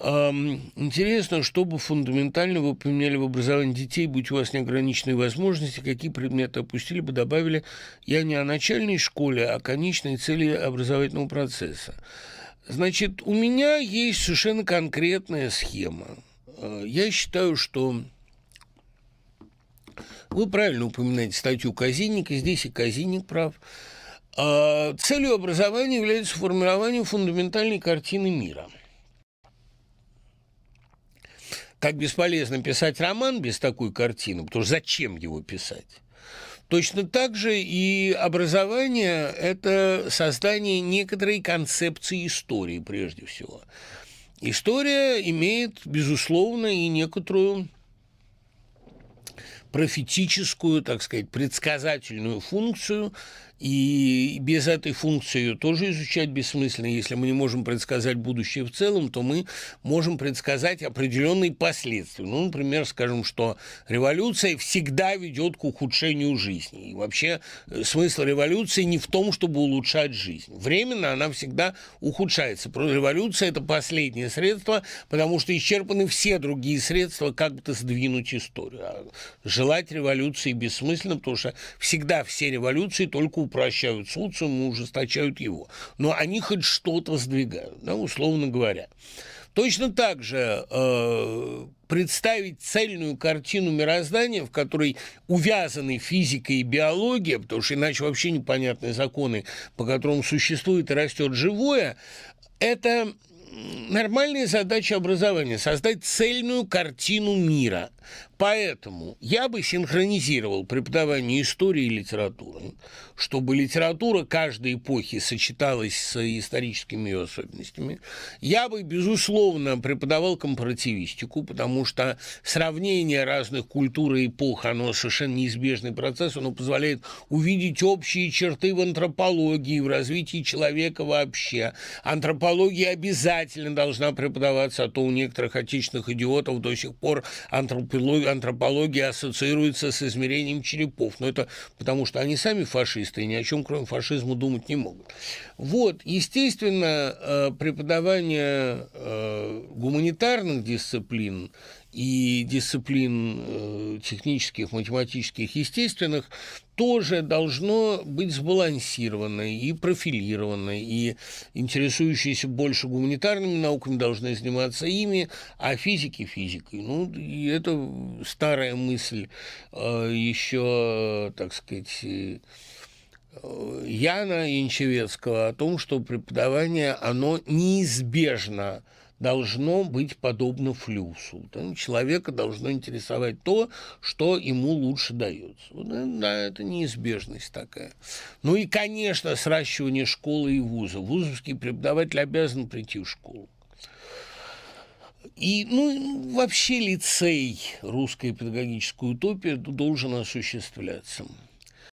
Интересно, что бы фундаментально вы поменяли в образовании детей, будь у вас неограниченные возможности, какие предметы опустили бы, добавили. Я не о начальной школе, а о конечной цели образовательного процесса. Значит, у меня есть совершенно конкретная схема. Э, я считаю, что вы правильно упоминаете статью Казинника, здесь и Казинник прав. А целью образования является формирование фундаментальной картины мира. Как бесполезно писать роман без такой картины, потому что зачем его писать? Точно так же и образование – это создание некоторой концепции истории прежде всего. История имеет, безусловно, и некоторую профетическую, так сказать, предсказательную функцию, и без этой функции ее тоже изучать бессмысленно. Если мы не можем предсказать будущее в целом, то мы можем предсказать определенные последствия. Ну, например, скажем, что революция всегда ведет к ухудшению жизни. И вообще э, смысл революции не в том, чтобы улучшать жизнь. Временно она всегда ухудшается. Революция – это последнее средство, потому что исчерпаны все другие средства как-то сдвинуть историю. А желать революции бессмысленно, потому что всегда все революции только упрощают социум и ужесточают его. Но они хоть что-то сдвигают, да, условно говоря. Точно так же э, представить цельную картину мироздания, в которой увязаны физика и биология, потому что иначе вообще непонятны законы, по которым существует и растет живое, это нормальная задача образования – создать цельную картину мира. Поэтому я бы синхронизировал преподавание истории и литературы, чтобы литература каждой эпохи сочеталась с историческими ее особенностями. Я бы, безусловно, преподавал компаративистику, потому что сравнение разных культур и эпох, оно совершенно неизбежный процесс, оно позволяет увидеть общие черты в антропологии, в развитии человека вообще. Антропология обязательно должна преподаваться, а то у некоторых отечественных идиотов до сих пор антропология антропология ассоциируется с измерением черепов. Но это потому, что они сами фашисты и ни о чем, кроме фашизма, думать не могут. Вот, естественно, э, преподавание э, гуманитарных дисциплин и дисциплин э, технических, математических, естественных тоже должно быть сбалансированное и профилированное, и интересующиеся больше гуманитарными науками должны заниматься ими, а физики – физикой. Ну, и это старая мысль э, еще, так сказать, э, Яна Янчевецкого о том, что преподавание, оно неизбежно должно быть подобно флюсу. Да? Человека должно интересовать то, что ему лучше дается. Да, это неизбежность такая. Ну и, конечно, сращивание школы и вуза. Вузовский преподаватель обязан прийти в школу. И, ну, вообще лицей русской педагогической утопии должен осуществляться.